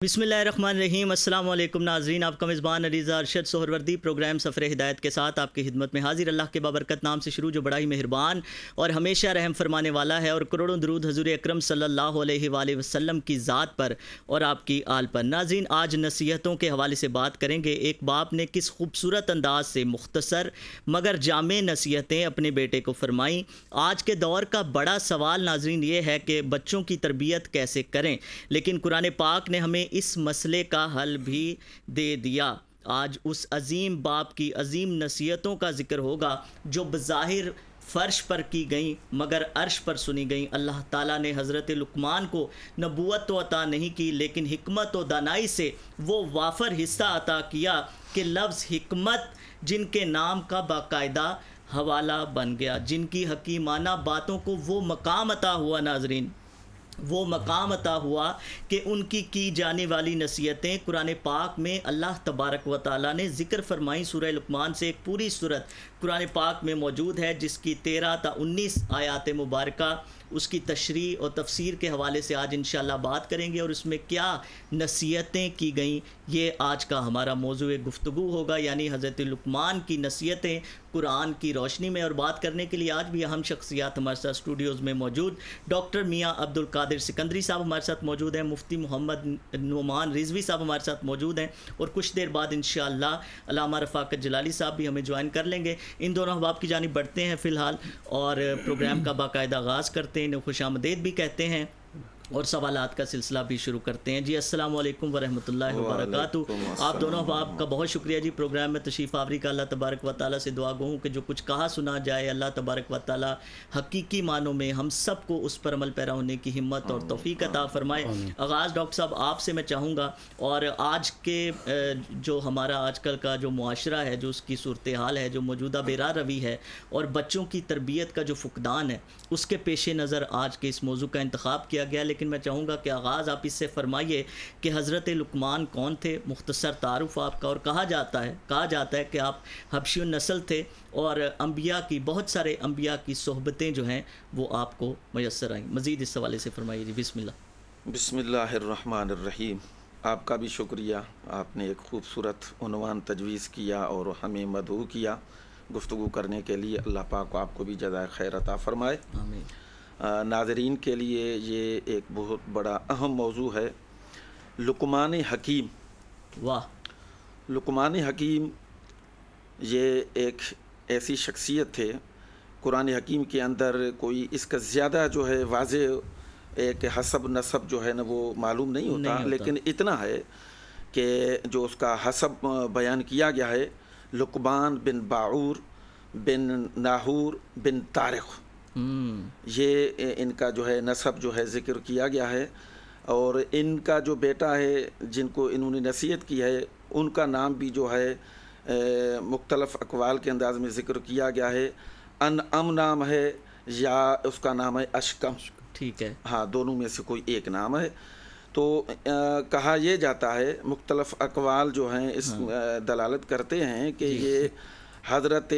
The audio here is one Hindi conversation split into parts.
बिसमीम अल्लाम नाजरीन, आपका मेज़बान अलीज़ा अरशद सोहरवर्दी प्रोग्राम सफ़र हिदायत के साथ आपकी खिदमत में हाजिर। अल्लाह के बाबरकत नाम से शुरू, जो बड़ा ही मेहरबान और हमेशा रहम फरमाने वाला है और करोड़ों दरूद हजूर अक्रम सल्लल्लाहु अलैहि वसल्लम की ज़ात पर और आपकी आल पर। नाजरीन, आज नसीहतों के हवाले से बात करेंगे, एक बाप ने किस खूबसूरत अंदाज से मुख्तसर मगर जाम नसीहतें अपने बेटे को फरमाई। आज के दौर का बड़ा सवाल, नाजरीन, ये है कि बच्चों की तरबियत कैसे करें? लेकिन कुरान पाक ने हमें इस मसले का हल भी दे दिया। आज उस अजीम बाप की अजीम नसीहतों का ज़िक्र होगा, जो बज़ाहिर फ़र्श पर की गई, मगर अर्श पर सुनी गई। अल्लाह ताला ने हज़रत लुकमान को नबूत तो अता नहीं की, लेकिन हिकमत व दानाई से वो वाफर हिस्सा अता किया कि लफ्ज़ हिकमत, जिनके नाम का बाकायदा हवाला बन गया। जिनकी हकीमाना बातों को वो मकाम अता हुआ, नाजरीन। वो मकाम अता हुआ कि उनकी की जाने वाली नसीहतें कुरान पाक में अल्लाह तबारक व ताली ने ज़िक्र फरमाई। सूर लुकमान से एक पूरी सूरत कुरान पाक में मौजूद है, जिसकी तेरह ता उन्नीस आयात मुबारक उसकी तशरी और तफसीर के हवाले से आज इन बात करेंगे और उसमें क्या नसीहतें की गई, ये आज का हमारा मौजू गुफ्तु होगा। यानी हज़रत लुकमान की नसीहतें कुरान की रोशनी में और बात करने के लिए आज भी अहम शख्सियात हमारे साथ स्टूडियोज़ में मौजूद। डॉक्टर मियाँ अब्दुल कादिर सिकंदरी साहब हमारे साथ मौजूद हैं, मुफ्ती मोहम्मद नुमान रिजवी साहब हमारे साथ मौजूद हैं और कुछ देर बाद इन अलामा रफ़ाकत जलाली साहब भी हमें ज्वाइन कर लेंगे। इन दोनों अहबाब की जानी बढ़ते हैं फ़िलहाल और प्रोग्राम का बाकायदा आगाज़ करते हैं इन्हें खुश आमदेद भी कहते हैं। और सवालत का सिलसिला भी शुरू करते हैं। जी अस्सलाम वालेकुम वरहमतुल्लाहि वबरकातुहू। आप दोनों आप का बहुत शुक्रिया जी प्रोग्राम में। तशीफ़ आवरी का अल्लाह तबारक व ताली से दुआ गूँ कि जो कुछ कहा सुना जाए। अल्लाह तबारक व ताली हकीकी मानों में हम सबको उस पर अमल पैरा होने की हिम्मत और तोफ़ी अता फ़रमाए। आगाज़ डॉक्टर साहब आपसे मैं चाहूँगा और आज के जो हमारा आजकल का जो मुआशरा है जो उसकी सूरत हाल है जो मौजूदा बेरा रवि है और बच्चों की तरबियत का जो फुकदान है उसके पेश नज़र आज के इस मौजू का इंतखब किया गया। लेकिन मैं चाहूँगा कि आगाज़ आप इससे फरमाइए कि हज़रत लुकमान कौन थे? मुख्तसर तारुफ आपका। और कहा जाता है कहा जाता है कि आप हबशी नस्ल थे और अम्बिया की बहुत सारे अम्बिया की सहबतें जो हैं वो आपको मैसर आई। मज़ीद इस हवाले से फरमाइए जी। बिसमिल्ला बिसमीम आपका भी शुक्रिया। आपने एक ख़ूबसूरत उनवान तजवीज़ किया और हमें मधु किया। गुफ्तु करने के लिए अल्लाह पाक आपको भी जदा खैर अता फ़रमाए। नाजरीन के लिए ये एक बहुत बड़ा अहम मौजू है। लुकमान हकीम। वाह। लुकमान हकीम ये एक ऐसी शख्सियत थे। कुरान हकीम के अंदर कोई इसका ज़्यादा जो है वाज एक हसब नसब जो है ना वो मालूम नहीं होता, नहीं होता। लेकिन इतना है कि जो उसका हसब बयान किया गया है Luqman bin Baur bin Nahur bin Tarakh. ये इनका जो है नसब जो है ज़िक्र किया गया है और इनका जो बेटा है जिनको इन्होंने नसीहत की है उनका नाम भी जो है मुख्तलफ़ अकवाल के अंदाज में ज़िक्र किया गया है। अन अम नाम है या उसका नाम है अशकम। ठीक है। हाँ दोनों में से कोई एक नाम है। तो आ, कहा यह जाता है मुख्तलफ़ अकवाल जो हैं इस हाँ। दलालत करते हैं कि ये हज़रत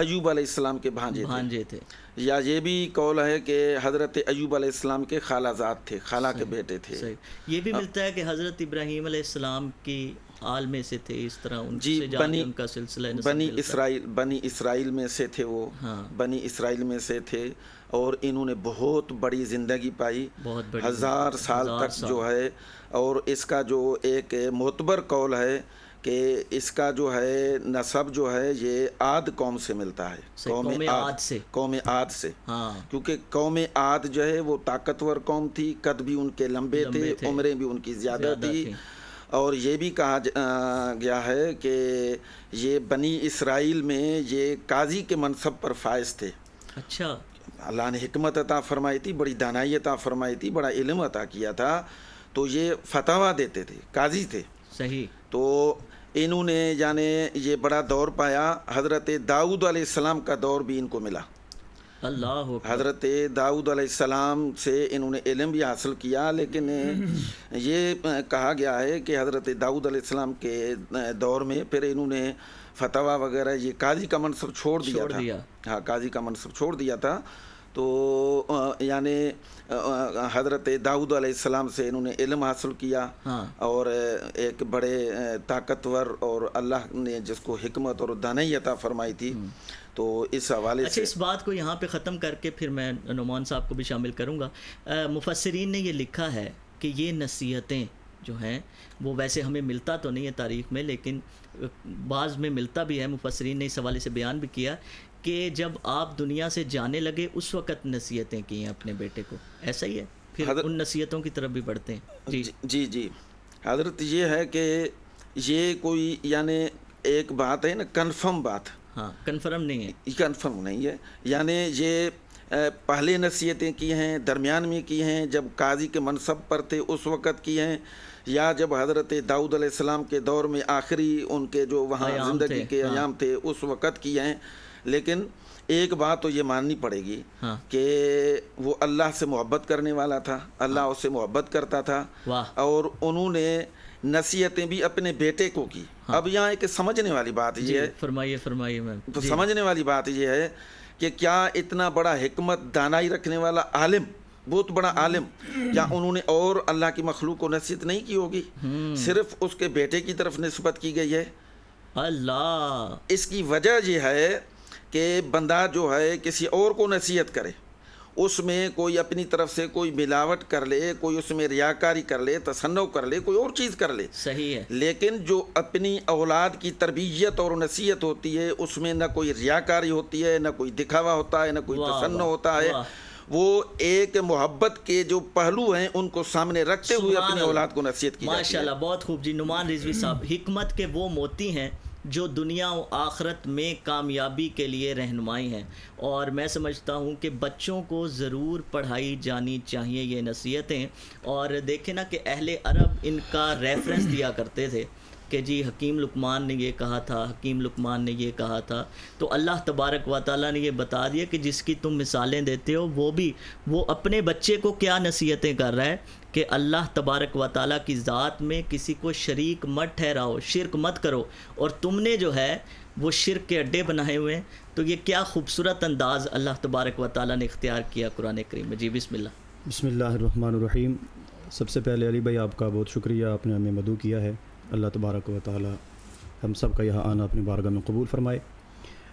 अयूब अलैहिस्सलाम के भांजे भांजे थे, थे। या ये भी कौल है कि हज़रत अयूब अलैहिस्सलाम के खालाजात थे खाला के बेटे थे ये भी मिलता है कि हज़रत इब्राहीम अलैहिस्सलाम की आल में से थे इस तरह जी बनी उनका सिलसिला बनी इसराइल बनी इसराइल में से थे वो हाँ। बनी इसराइल में से थे और इन्होंने बहुत बड़ी ज़िंदगी पाई बहुत बड़ी हज़ार साल हज़ार तक साल। जो है और इसका जो एक मोतबर कौल है कि इसका जो है नसब जो है ये आद कौम से मिलता है। कौम आद। से। कौम आद से। हाँ। क्योंकि कौम आद जो है वो ताकतवर कौम थी कद भी उनके लंबे, लंबे थे, थे। उम्रें भी उनकी ज़्यादा थी, थी। और ये भी कहा गया है कि ये बनी इसराइल में ये काजी के मनसब पर फायज थे। अच्छा। अल्लाह ने हमत अता फरमाई थी बड़ी दानाई अता फरमाई थी बड़ा इलम अता किया था। तो ये फतवा देते थे काजी थे। सही। तो इन्होंने जाने ये बड़ा दौर पाया। हज़रत दाऊद अलैहिस्सलाम का दौर भी इनको मिला। अल्लाह हज़रत दाऊद अलैहिस्सलाम से इन्होंने इलम भी हासिल किया लेकिन ये कहा गया है कि हज़रत दाऊद अलैहिस्सलाम के दौर में फिर इन्होंने फतवा वगैरह ये काजी का मनसब छोड़ दिया छोड़ था। दिया। हाँ काजी का मनसब छोड़ दिया था। तो यानी हज़रत दाऊद अलैहिस्सलाम से इन्होंने इल्म हासिल किया हाँ। और एक बड़े ताकतवर और अल्लाह ने जिसको हिकमत और दानई अता फरमाई थी। तो इस हवाले अच्छा से इस बात को यहाँ पे ख़त्म करके फिर मैं नुमान साहब को भी शामिल करूँगा। मुफसरीन ने ये लिखा है कि ये नसीहतें जो हैं वो वैसे हमें मिलता तो नहीं है तारीख़ में लेकिन बाज़ में मिलता भी है। मुफसरीन ने इस हवाले से बयान भी किया कि जब आप दुनिया से जाने लगे उस वक़्त नसीहतें की हैं अपने बेटे को। ऐसा ही है। फिर उन नसीहतों की तरफ़ भी बढ़ते हैं। जी। जी जी जी। हज़रत ये है कि ये कोई यानी एक बात है ना कन्फर्म बात। हाँ कन्फर्म नहीं है। ये कन्फर्म नहीं है। यानी ये पहले नसीहतें की हैं दरमियान में की हैं जब काजी के मनसब पर थे उस वक़्त की हैं या जब हज़रत दाऊद अलैहिस्सलाम के दौर में आखिरी उनके जो वहाँ ज़िंदगी के हाँ। अयाम थे उस वक़्त की हैं लेकिन एक बात तो ये माननी पड़ेगी हाँ। कि वो अल्लाह से मोहब्बत करने वाला था अल्लाह हाँ। उससे मोहब्बत करता था और उन्होंने नसीहतें भी अपने बेटे को की। हाँ। अब यहाँ एक समझने वाली बात ये है। फरमाइए फरमाइए मैम। तो समझने वाली बात यह है कि क्या इतना बड़ा हिकमत दानाई रखने वाला आलिम बहुत बड़ा आलिम क्या उन्होंने और अल्लाह की मखलूक को नसीहत नहीं की होगी? सिर्फ़ उसके बेटे की तरफ़ नस्बत की गई है। अल्लाह। इसकी वजह यह है कि बंदा जो है किसी और को नसीहत करे उसमें कोई अपनी तरफ़ से कोई मिलावट कर ले कोई उसमें रियाकारी कर ले तसन्नो कर ले कोई और चीज़ कर ले। सही है। लेकिन जो अपनी औलाद की तरबियत और नसीहत होती है उसमें ना कोई रियाकारी होती है ना कोई दिखावा होता है ना कोई तसन्न होता है। वो एक मोहब्बत के जो पहलू हैं उनको सामने रखते हुए अपनी औलाद को नसीहत की माशाल्लाह बहुत खूब जी। नुमान रिजवी साहब हिकमत के वो मोती हैं जो दुनिया और आखरत में कामयाबी के लिए रहनुमाई हैं। और मैं समझता हूँ कि बच्चों को ज़रूर पढ़ाई जानी चाहिए ये नसीहतें। और देखें ना कि अहले अरब इनका रेफरेंस दिया करते थे। कि जी हकीम लुकमान ने ये कहा था, हकीम लुकमान ने ये कहा था। तो अल्लाह तबारक व ताली ने ये बता दिया कि जिसकी तुम मिसालें देते हो, वो भी, वो अपने बच्चे को क्या नसीहतें कर रहा है? कि अल्लाह तबारक व ताली की ज़ात में किसी को शरीक मत ठहराओ, शिरक मत करो। और तुमने जो है, वो शिरक के अड्डे बनाए हुए हैं। तो ये क्या खूबसूरत अंदाज़ अल्लाह तबारक व ताली ने इख्तियार किया कुरान करीम में। जी, बिस्मिल्लाह। बसमीम सबसे पहले अली भाई, आपका बहुत शुक्रिया, आपने हमें मदू किया है। अल्लाह तबारक व ताली हम सब का यहाँ आना अपनी बारगाह में कबूल फरमाए।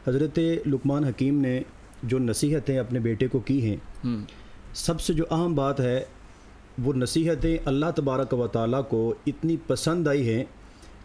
हज़रत लुकमान हकीम ने जो नसीहतें अपने बेटे को की हैं हम्म, सबसे जो अहम बात है वो नसीहतें अल्लाह तबारक व ताली को इतनी पसंद आई हैं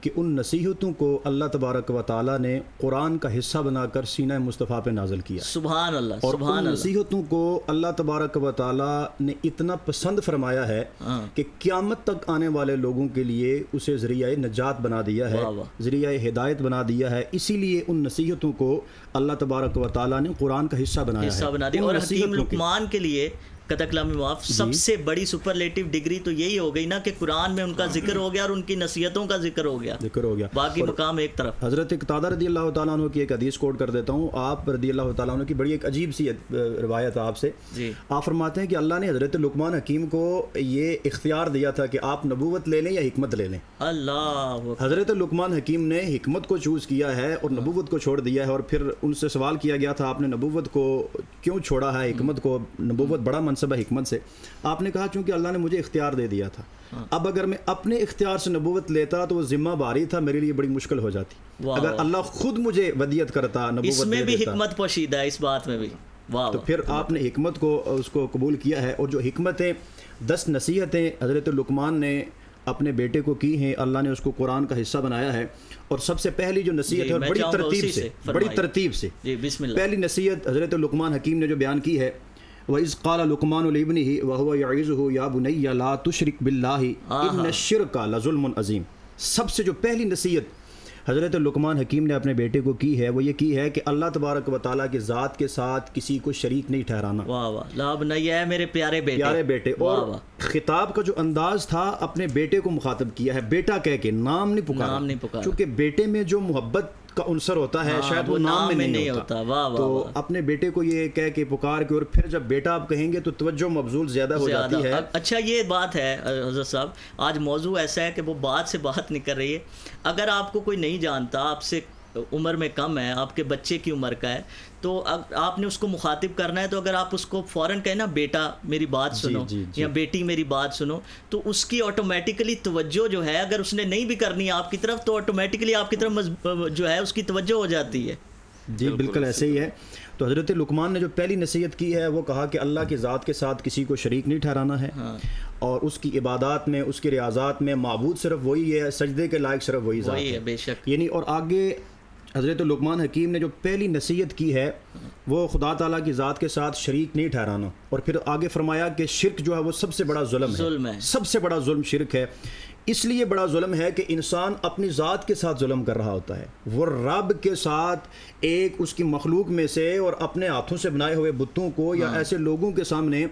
कि उन नसीहतों को अल्लाह तबारक व ताली ने कुरान का हिस्सा बनाकर सीना मुस्तफ़ा पे नाजल किया। सुबहान अल्लाह और सुबहान उन नसीहतों को अल्लाह तबारक व ताली ने इतना पसंद फरमाया है हाँ। कि क़यामत तक आने वाले लोगों के लिए उसे ज़रिया नजात बना दिया है। ज़रिया हिदायत बना दिया है। इसीलिए उन नसीहतों को अल्लाह तबारक व ताली ने कुरान का हिस्सा बनाया हिस्सा बना दिया। और हकीम लुकमान के लिए कतकला में माफ़ सबसे बड़ी सुपरलेटिव डिग्री तो यही हो गई ना कि कुरान में उनका ज़िक्र हो गया और उनकी नसीहतों का ज़िक्र हो गया। ज़िक्र हो गया। बाकी मकाम एक तरफ़। हज़रत कतादा रदी अल्लाह अन्हु की एक हदीस कोट कर देता हूँ। आप रदी अल्लाह अन्हु की बड़ी एक अजीब सी रवायत है आपसे। आप फरमाते हैं कि अल्लाह ने हज़रत लुकमान हकीम को ये इख्तियार दिया था कि आप नबूवत ले लें या हिकमत ले लें। अल्लाह हज़रत लुकमान हकीम ने हिकमत को चूज़ किया है और नबूवत को छोड़ दिया है और फिर उनसे सवाल किया गया था आपने नबूवत को क्यों छोड़ा है हिकमत को? नबूवत बड़ा मनसब है हिकमत से। आपने कहा चूँकि अल्लाह ने मुझे इख्तियार दे दिया था अब अगर मैं अपने इख्तियार से नबूवत लेता तो वो जिम्मा बारी था मेरे लिए बड़ी मुश्किल हो जाती। अगर अल्लाह खुद मुझे वदियत करता इसमें भी देता। हिकमत पोशीदा है इस बात में भी। वाह तो फिर आपने हिकमत को उसको कबूल किया है और जो हिकमतें दस नसीहतें हज़रत लुकमान ने अपने बेटे को की हैं अल्लाह ने उसको कुरान का हिस्सा बनाया है। और सबसे पहली जो नसीहत है और बड़ी तरतीब से से बड़ी तरतीब से। पहली नसीहत हज़रत लुकमान हकीम ने जो बयान की है इस काला लुकमान इबनी याज़ु या बुनैया ला तुशरिक। इन शिरका लजुल्मुन अजीम। सबसे जो पहली नसीहत हज़रत लुकमान हकीम ने अपने बेटे को की है वो ये की है कि अल्लाह तबारक व ताली की ज़ात के साथ किसी को शरीक नहीं ठहराना। वाह वाह। लाभ नहीं है मेरे प्यारे बेटे। प्यारे बेटे और खिताब का जो अंदाज था अपने बेटे को मुखातब किया है। बेटा कह के नाम नहीं पुकारा। नाम नहीं पुकारा। क्योंकि बेटे में जो मोहब्बत का अनसर होता है हाँ, शायद वो नाम में नहीं होता। वाह वाह तो। अपने बेटे को ये कह के पुकार के और फिर जब बेटा आप कहेंगे तो तवज्जो मबजूल ज़्यादा हो जाती है। अच्छा ये बात है हज़रत साहब आज मौजू ऐसा है कि वो बात से बात निकल रही है। अगर आपको कोई नहीं जानता आपसे उम्र में कम है आपके बच्चे की उम्र का है तो अब आपने उसको मुखातिब करना है तो अगर आप उसको फ़ौरन कहें ना बेटा मेरी बात सुनो जी, जी। जी. या बेटी मेरी बात सुनो तो उसकी ऑटोमेटिकली तवज्जो जो है अगर उसने नहीं भी करनी है आपकी तरफ़ तो ऑटोमेटिकली आपकी तरफ़ जो है उसकी तवज्जो हो जाती है जी बिल्कुल ऐसे ही है तो हज़रत लुकमान ने जो पहली नसीहत की है वो कहा कि अल्लाह की ज़ात के साथ किसी को शरीक नहीं ठहराना है हाँ। और उसकी इबादत में उसकी रियाजात में मबूद सिर्फ़ वही है सजदे के लायक सिर्फ़ वही वही है है बेशक यानी और आगे हज़रत लकमान हकीम ने जो पहली नसीहत की है वो खुदा ताला की ज़ात के साथ शरीक नहीं ठहराना। और फिर आगे फरमाया कि शिरक जो है वो सबसे बड़ा जुल्म है। है। सबसे बड़ा जुल्म शिरक है। इसलिए बड़ा जुल्म है कि इंसान अपनी ज़ात के साथ जुल्म कर रहा होता है। वो रब के साथ एक उसकी मखलूक में से और अपने हाथों से बनाए हुए बुतों को या ऐसे लोगों के सामने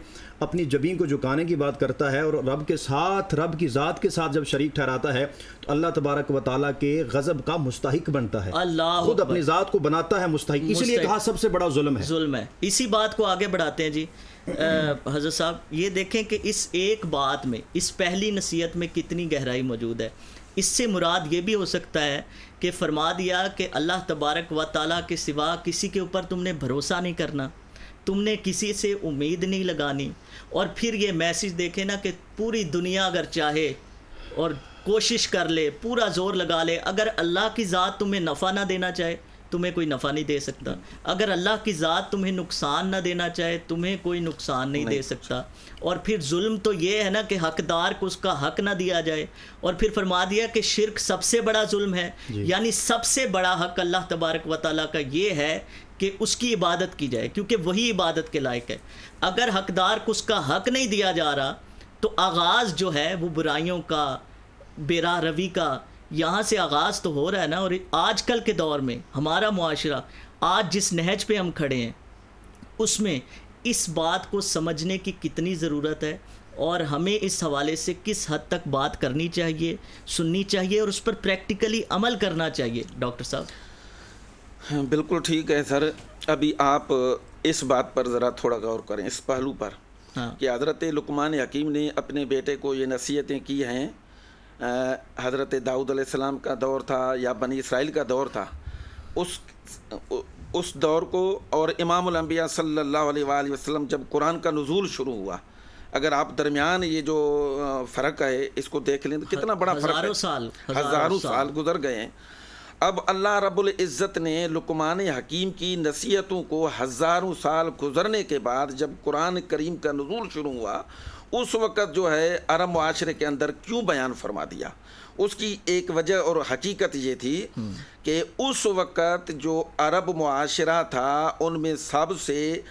अपनी जबीन को झुकाने की बात करता है और रब के साथ रब की ज़ात के साथ जब शरीक ठहराता है तो अल्लाह तबारक व ताली के गज़ब का मुस्तहिक बनता है। अल्लाह खुद अपनी ज़ात को बनाता है मुस्तहिक इसलिए कहा सबसे बड़ा जुल्म है। जुल्म है। इसी बात को आगे बढ़ाते हैं जी। हज़रत साहब, ये देखें कि इस एक बात में, इस पहली नसीहत में कितनी गहराई मौजूद है। इससे मुराद ये भी हो सकता है कि फरमा दिया कि अल्लाह तबारक व ताला के सिवा किसी के ऊपर तुमने भरोसा नहीं करना, तुमने किसी से उम्मीद नहीं लगानी, और फिर ये मैसेज देखे ना कि पूरी दुनिया अगर चाहे और कोशिश कर ले, पूरा ज़ोर लगा ले, अगर अल्लाह की ज़ात तुम्हें नफ़ा ना देना चाहे तुम्हें कोई नफ़ा नहीं दे सकता। अगर अल्लाह की ज़ात तुम्हें नुकसान ना देना चाहे तुम्हें कोई नुकसान नहीं, नहीं। दे सकता। और फिर जुल्म तो ये है ना कि हकदार को उसका हक ना दिया जाए। और फिर फरमा दिया कि शिरक सबसे बड़ा जुल्म है। यानी सबसे बड़ा हक अल्लाह तबारक व ताली का ये है कि उसकी इबादत की जाए क्योंकि वही इबादत के लायक है। अगर हकदार को उसका हक नहीं दिया जा रहा तो आगाज़ जो है वो बुराइयों का बेरा रवि का यहाँ से आगाज़ तो हो रहा है ना और आजकल के दौर में हमारा मुआशरा आज जिस नहज पे हम खड़े हैं उसमें इस बात को समझने की कितनी ज़रूरत है और हमें इस हवाले से किस हद तक बात करनी चाहिए सुननी चाहिए और उस पर प्रैक्टिकली अमल करना चाहिए डॉक्टर साहब। बिल्कुल ठीक है सर। अभी आप इस बात पर ज़रा थोड़ा गौर करें इस पहलू पर हाँ। कि हज़रत लुकमान हकीम ने अपने बेटे को ये नसीहतें की हैं हज़रत दाऊद अलैहिस्सलाम का दौर था या बनी इसराइल का दौर था। उस उस दौर को और सल्लल्लाहु अलैहि वसल्लम जब कुरान का नज़ूल शुरू हुआ अगर आप दरमियान ये जो फ़र्क है इसको देख लें तो कितना बड़ा फ़र्क हज़ारों है। साल हज़ारों साल गुजर गए हैं। अब अल्लाह रब्बुल इज़्ज़त ने लुकमान हकीम की नसीहतों को हज़ारों साल गुजरने के बाद जब कुरान करीम का नज़ूल शुरू हुआ उस वक़्त जो है अरब माशरे के अंदर क्यों बयान फरमा दिया? उसकी एक वजह और हकीकत ये थी कि उस वक़्त जो अरब माशरा था उनमें सबसे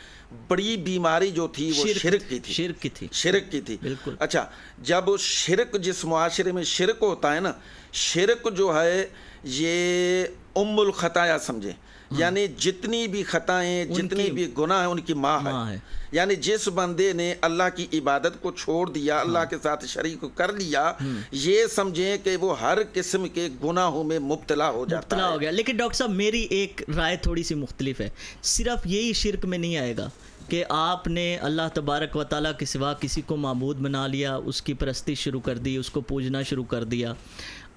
बड़ी बीमारी जो थी वो शिरक- की थी। शिरक की थी। शिरक की थी। बिल्कुल। अच्छा जब शिरक जिस मुआशरे में शिरक होता है ना शिरक जो है ये उम्मुल खताया समझे। यानी जितनी भी खताएँ जितनी भी गुनाह है उनकी माँ है। है। यानी जिस बंदे ने अल्लाह की इबादत को छोड़ दिया अल्लाह के साथ शरीक कर लिया ये समझें कि वो हर किस्म के गुनाहों में मुबतला हो जाता मुब्तला है। हो गया। लेकिन डॉक्टर साहब मेरी एक राय थोड़ी सी मुख्तलिफ़ है। सिर्फ़ यही शिरक में नहीं आएगा कि आपने अल्लाह तबारक व ताली के सिवा किसी को मामूद बना लिया उसकी परस्ती शुरू कर दी उसको पूजना शुरू कर दिया।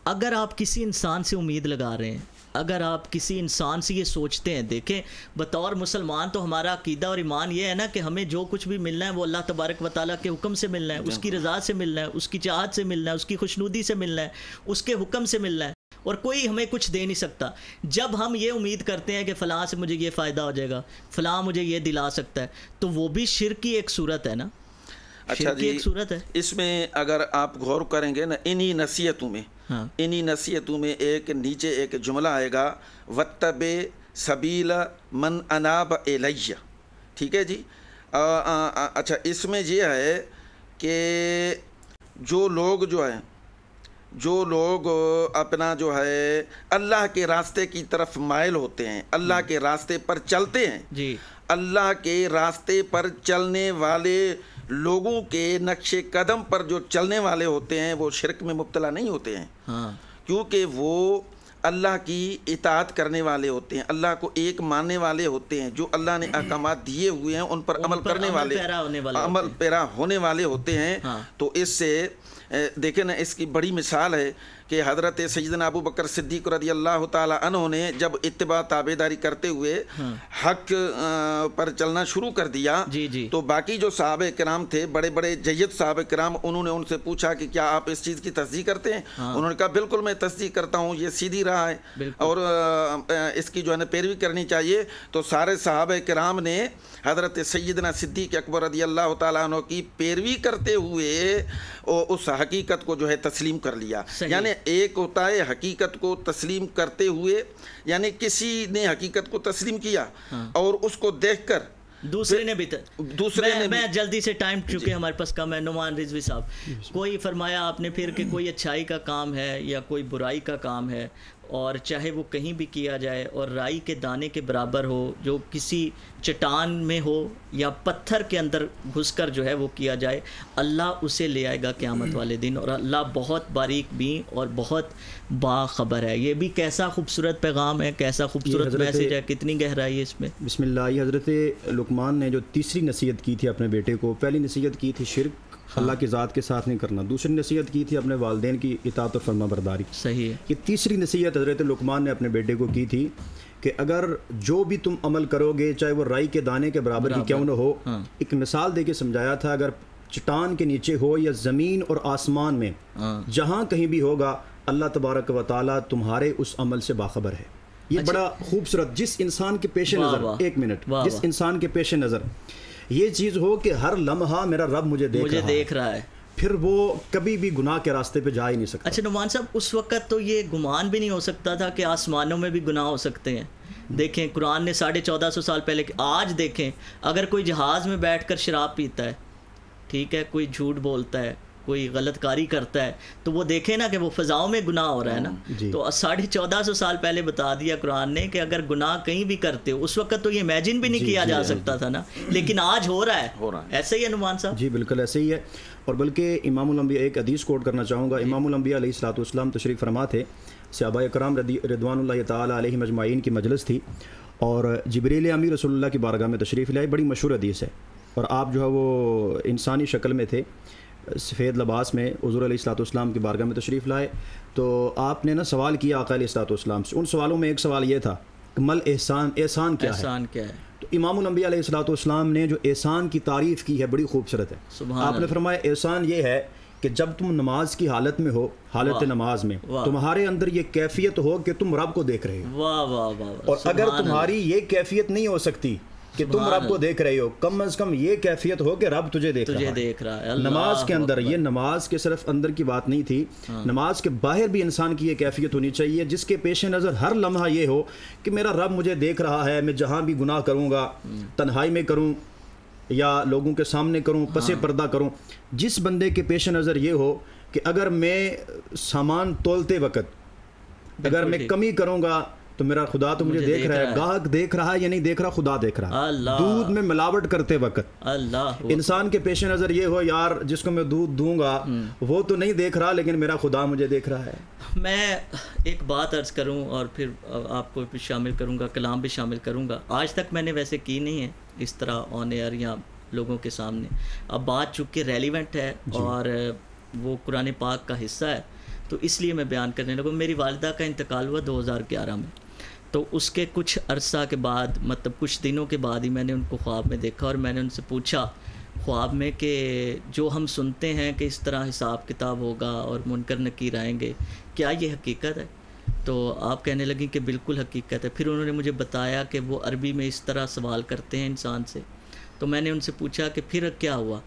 अगर आप किसी इंसान से उम्मीद लगा रहे हैं अगर आप किसी इंसान से ये सोचते हैं देखें बतौर मुसलमान तो हमारा अकीदा और ईमान ये है ना कि हमें जो कुछ भी मिलना है वो अल्लाह तबारक व ताली के हुक्म से मिलना है उसकी रज़ा से मिलना है उसकी चाहत से मिलना है उसकी खुशनुदी से मिलना है उसके हुक्म से मिलना है और कोई हमें कुछ दे नहीं सकता। जब हम ये उम्मीद करते हैं कि फ़लाँ से मुझे ये फ़ायदा हो जाएगा फ़लाँ मुझे ये दिला सकता है तो वो भी शिर की एक सूरत है ना? अच्छा जी एक सूरत है। इसमें अगर आप गौर करेंगे ना इन्हीं नसीहतों में हाँ। इन्हीं नसीहतों में एक नीचे एक जुमला आएगा वत्तब सबील मन अनाब एलैया ठीक है जी? आ, आ, आ, अच्छा इसमें यह है कि जो लोग जो हैं जो लोग अपना जो है अल्लाह के रास्ते की तरफ़ मायल होते हैं अल्लाह के रास्ते पर चलते हैं। जी। अल्लाह के रास्ते पर चलने वाले लोगों के नक्शे कदम पर जो चलने वाले होते हैं वो शिरक में मुबतला नहीं होते हैं। हाँ। क्योंकि वो अल्लाह की इतात करने वाले होते हैं अल्लाह को एक मानने वाले होते हैं जो अल्लाह ने अहकाम दिए हुए हैं उन पर उन अमल पर करने अमल वाले पैरा होने वाले अमल पैरा होने वाले होते हैं। हाँ। तो इससे देखे ना इसकी बड़ी मिसाल है कि हज़रत सैदना अबू बकर सिद्दीक रदी अल्लाह तहों ने जब इतबा ताबेदारी करते हुए हक पर चलना शुरू कर दिया जी, जी। तो बाकी जो साहब कराम थे बड़े बड़े जयद साहब कराम उन्होंने उनसे पूछा कि क्या आप इस चीज़ की तस्दीक करते हैं? हाँ। उन्होंने कहा बिल्कुल मैं तस्दीक करता हूँ ये सीधी रहा है। और इसकी जो है ना पैरवी करनी चाहिए। तो सारे साहब कराम ने हज़रत सैदना सिद्दीक अकबर रदी अल्लाह तआला की पैरवी करते हुए उस हकीकत को जो है तस्लीम कर लिया। यानी एक होता है हकीकत को तस्लीम करते हुए यानी किसी ने हकीकत को तस्लीम किया हाँ। और उसको देखकर दूसरे ने भी तर... दूसरे मैं, ने मैं भी- जल्दी से टाइम चुके हमारे पास कम है नुमान रिजवी साहब। कोई फरमाया आपने फिर कि कोई अच्छाई का काम है या कोई बुराई का काम है और चाहे वो कहीं भी किया जाए और राई के दाने के बराबर हो जो किसी चट्टान में हो या पत्थर के अंदर घुसकर जो है वो किया जाए अल्लाह उसे ले आएगा क़यामत वाले दिन और अल्लाह बहुत बारीक भी और बहुत बाखबर है। ये भी कैसा खूबसूरत पैगाम है कैसा खूबसूरत मैसेज है कितनी गहराई है इसमें? बिस्मिल्लाह हज़रत लुकमान ने जो तीसरी नसीहत की थी अपने बेटे को पहली नसीहत की थी शिरक अल्लाह की ज़ात के साथ नहीं करना। दूसरी नसीहत की थी अपने वालदेन की इतात और फरमा बरदारी सही है। ये तीसरी नसीहत हज़रत लकमान ने अपने बेटे को की थी कि अगर जो भी तुम अमल करोगे चाहे वो राई के दाने के बराबर की क्यों न हो हाँ। एक मिसाल दे के समझाया था अगर चट्टान के नीचे हो या ज़मीन और आसमान में हाँ। जहाँ कहीं भी होगा अल्लाह तबारक व ताली तुम्हारे उस अमल से बाखबर है। ये अच्छा। बड़ा खूबसूरत जिस इंसान के पेश नज़र एक मिनट जिस इंसान के पेश नज़र ये चीज़ हो कि हर लम्हा मेरा रब मुझे देख मुझे रहा देख है रहा है। फिर वो कभी भी गुनाह के रास्ते पे जा ही नहीं सकता। अच्छा नुमान साहब उस वक़्त तो ये गुमान भी नहीं हो सकता था कि आसमानों में भी गुनाह हो सकते हैं। देखें कुरान ने साढ़े चौदह सौ साल पहले आज देखें अगर कोई जहाज़ में बैठ कर शराब पीता है ठीक है कोई झूठ बोलता है कोई गलतकारी करता है तो वो देखे ना कि वो फ़जाओं में गुनाह हो रहा है ना। जी। तो साढ़े चौदह सौ साल पहले बता दिया कुरान ने कि अगर गुनाह कहीं भी करते हो उस वक्त तो ये इमेजिन भी नहीं किया जा सकता था ना। लेकिन आज हो रहा है। हो रहा है। ऐसे ही अनुमान साहब। जी बिल्कुल ऐसे ही है। और बल्कि इमामुलंबिया एक हदीस कोट करना चाहूँगा। अलैहिस्सलाम तशरीफ़ फरमा थे सहाबा कराम रिदवान ताली मजमाइन की मजलस थी। और जबरील अमीर रसोल्ला की बारगाह में तशरीफ़ लाई बड़ी मशहूर हदीस है। और आप जो है वो इंसानी शक्ल में थे। सफ़ेद लबास में हजूर सलाम की बारगाह में तशरीफ़ लाए। तो आपने ना सवाल किया आकाल सलाम से। उन सवालों में एक सवाल ये था कि मल एहसान एहसान क्या है? एहसान क्या है? तो इमामुलंबिया अलैहिस्सलाम ने जो एहसान की तारीफ़ की है बड़ी खूबसूरत है। आपने फरमाया एहसान ये है कि जब तुम नमाज़ की हालत में हो हालत नमाज़ में तुम्हारे अंदर ये कैफियत हो कि तुम रब को देख रहे हो। वाह वाह वाह और अगर तुम्हारी ये कैफियत नहीं हो सकती कि तुम रब को देख रहे हो कम अज कम ये कैफियत हो कि रब तुझे देख तुझे रहा है देख रहा है नमाज़ के अंदर ये नमाज़ के सिर्फ़ अंदर की बात नहीं थी हाँ। नमाज़ के बाहर भी इंसान की ये कैफियत होनी चाहिए जिसके पेश नज़र हर लम्हा ये हो कि मेरा रब मुझे देख रहा है मैं जहाँ भी गुनाह करूँगा। तन्हाई में करूँ या लोगों के सामने करूँ हाँ। पसे पर्दा करूँ जिस बंदे के पेश नज़र ये हो कि अगर मैं सामान तोलते वक्त अगर मैं कमी करूँगा तो मेरा खुदा तो मुझे, मुझे देख देख रहा है है। गाहक देख रहा है या नहीं देख रहा खुदा देख रहा है। दूध में मिलावट करते वक्त अल्लाह। इंसान के पेश नज़र ये हो यार जिसको मैं दूध दूँगा हम्म। वो तो नहीं देख रहा लेकिन मेरा खुदा मुझे देख रहा है। मैं एक बात अर्ज़ करूँ और फिर आपको भी शामिल करूँगा कलाम भी शामिल करूँगा। आज तक मैंने वैसे की नहीं है इस तरह ऑन एयर या लोगों के सामने। अब बात चूँकि रेलिवेंट है और वो कुरान पाक का हिस्सा है तो इसलिए मैं बयान करने लगा। मेरी वालदा का इंतकाल हुआ 2011 में। तो उसके कुछ अरसा के बाद मतलब कुछ दिनों के बाद ही मैंने उनको ख्वाब में देखा और मैंने उनसे पूछा, ख्वाब में कि जो हम सुनते हैं कि इस तरह हिसाब किताब होगा और मुनकर नकीर आएँगे, क्या ये हकीकत है? तो आप कहने लगी कि बिल्कुल हकीकत है। फिर उन्होंने मुझे बताया कि वो अरबी में इस तरह सवाल करते हैं इंसान से। तो मैंने उनसे पूछा कि फिर क्या हुआ?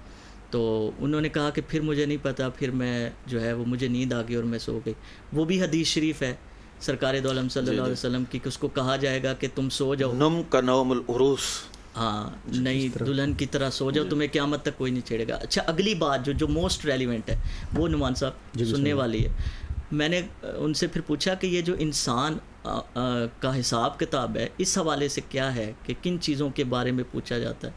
तो उन्होंने कहा कि फिर मुझे नहीं पता, फिर मैं जो है वो मुझे नींद आ गई और मैं सो गई। वो भी हदीस शरीफ है। सरकार दोलम सल्लल्लाहु अलैहि वसल्लम की कि उसको कहा जाएगा कि तुम सो जाओ। नुम का हाँ नहीं दुल्हन की तरह सो जाओ तुम्हें क्यामत तक कोई नहीं छेड़ेगा। अच्छा अगली बात जो जो मोस्ट रेलिवेंट है वो नुमान साहब सुनने वाली है। मैंने उनसे फिर पूछा कि ये जो इंसान का हिसाब किताब है इस हवाले से क्या है कि किन चीज़ों के बारे में पूछा जाता है?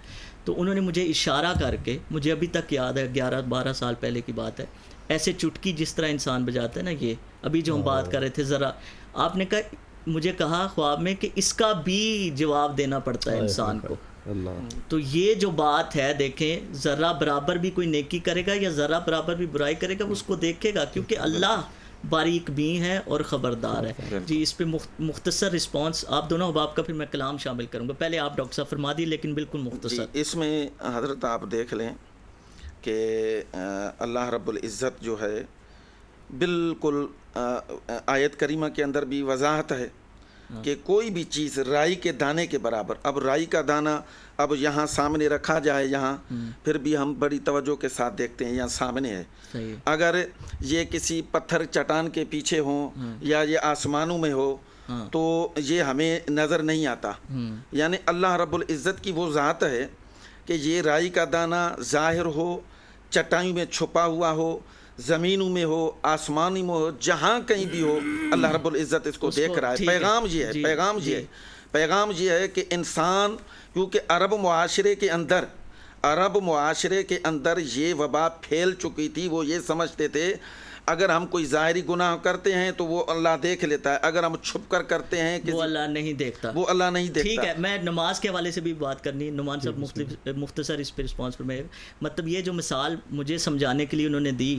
तो उन्होंने मुझे इशारा करके मुझे अभी तक याद है ग्यारह बारह साल पहले की बात है ऐसे चुटकी जिस तरह इंसान बजाता है ना ये अभी जो हम बात कर रहे थे ज़रा आपने कहा मुझे कहा ख्वाब में कि इसका भी जवाब देना पड़ता है इंसान को। तो ये जो बात है देखें ज़रा बराबर भी कोई नेकी करेगा या ज़रा बराबर भी बुराई करेगा उसको देखेगा क्योंकि अल्लाह बारीक भी है और ख़बरदार है। जी इस पर मुख्तसर रिस्पॉन्स आप दोनों अब आपका फिर मैं कलाम शामिल करूँगा। पहले आप डॉक्टर साहब फरमा दी लेकिन बिल्कुल मुख्तसर। इसमें हज़रत आप देख लें कि अल्लाह रब्बुल इज़्ज़त जो है बिल्कुल आयत करीमा के अंदर भी वजाहत है कि कोई भी चीज़ राई के दाने के बराबर अब राई का दाना अब यहाँ सामने रखा जाए यहाँ फिर भी हम बड़ी तवज्जो के साथ देखते हैं यहाँ सामने है। अगर ये किसी पत्थर चट्टान के पीछे हो। या ये आसमानों में हो हाँ। तो ये हमें नज़र नहीं आता। हम्म। यानी अल्लाह रब्बुल इज़्ज़त की वो ज़ात है कि ये राई का दाना ज़ाहिर हो चटाई में छुपा हुआ हो ज़मीनों में हो आसमानी में हो जहाँ कहीं भी हो अल्लाह रब्बुल इज़्ज़त इसको देख रहा है। पैगाम ये है पैगाम। ये है। पैगाम ये है कि इंसान क्योंकि अरब माशरे के अंदर अरब माशरे के अंदर ये वबा फैल चुकी थी वो ये समझते थे अगर हम कोई ज़ाहरी गुनाह करते हैं तो वो अल्लाह देख लेता है। अगर हम छुप कर करते हैं वो अल्लाह नहीं देखता। वो अल्लाह नहीं देखता। ठीक है मैं नमाज़ के हवाले से भी बात करनी है नुमान साहब मुख्तसर इस पर रिस्पॉन्स पर मैं मतलब ये जो मिसाल मुझे समझाने के लिए उन्होंने दी